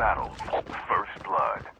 battle. first blood.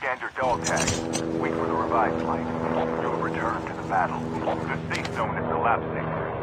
Scanned your dog tag. Wait for the revived flight. You'll return to the battle. The safe zone is collapsing.